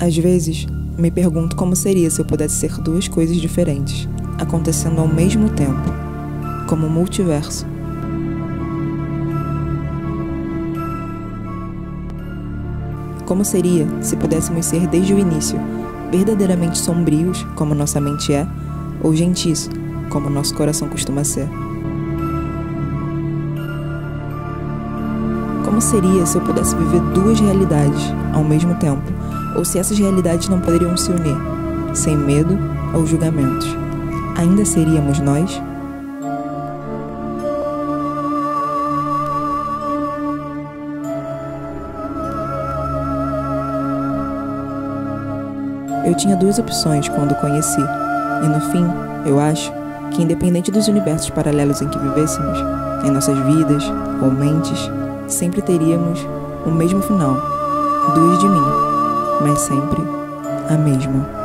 Às vezes, me pergunto como seria se eu pudesse ser duas coisas diferentes, acontecendo ao mesmo tempo, como um multiverso. Como seria se pudéssemos ser desde o início verdadeiramente sombrios, como nossa mente é, ou gentis, como nosso coração costuma ser? Como seria se eu pudesse viver duas realidades ao mesmo tempo, ou se essas realidades não poderiam se unir, sem medo ou julgamentos? Ainda seríamos nós? Eu tinha duas opções quando conheci, e no fim, eu acho que, independente dos universos paralelos em que vivêssemos, em nossas vidas ou mentes, sempre teríamos o mesmo final, duas de mim, sempre a mesma.